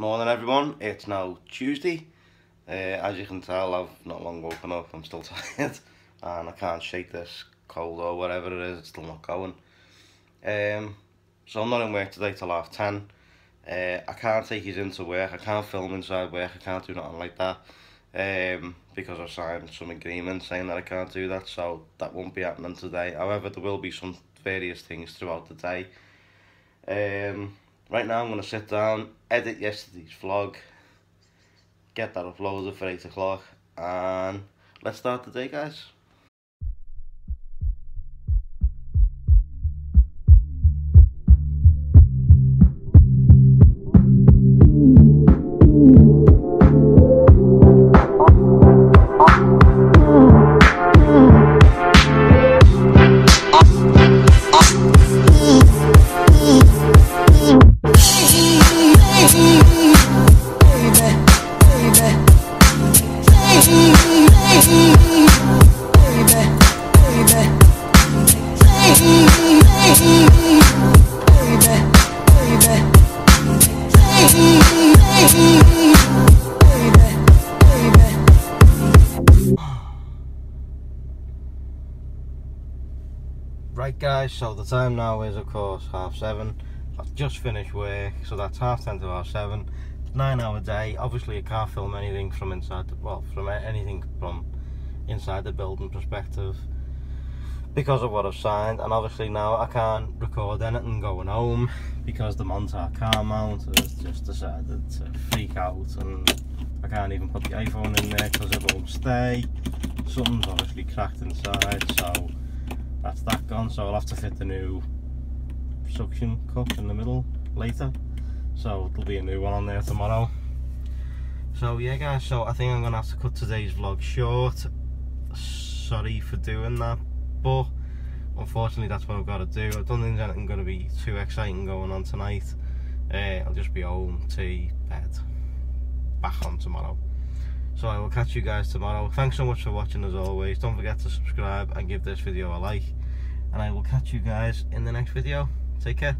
Morning everyone, it's now Tuesday. Uh, as you can tell I've not long woken up, I'm still tired and I can't shake this cold or whatever it is, it's still not going. Um, so I'm not in work today till half 10. Uh, I can't take you into work, I can't film inside work, I can't do nothing like that. Um, because I've signed some agreement saying that I can't do that, so that won't be happening today. However, there will be some various things throughout the day. Um, right now I'm going to sit down, edit yesterday's vlog, get that uploaded for 8 o'clock, and let's start the day guys. Right guys, so the time now is of course half seven. I've just finished work, so that's half ten to half seven. Nine hour day. Obviously I can't film anything from inside the well from anything from inside the building perspective because of what I've signed and obviously now I can't record anything going home because the Montar car mount has just decided to freak out and I can't even put the iPhone in there because it won't stay. Something's obviously cracked inside so that's that gone so I'll have to fit the new suction cup in the middle later. So there'll be a new one on there tomorrow. So yeah guys so I think I'm gonna have to cut today's vlog short. Sorry for doing that but unfortunately that's what I've got to do. I don't think there's anything going to be too exciting going on tonight. Uh, I'll just be home, tea, bed. Back on tomorrow so I will catch you guys tomorrow. Thanks so much for watching as always. Don't forget to subscribe and give this video a like. And I will catch you guys in the next video. Take care.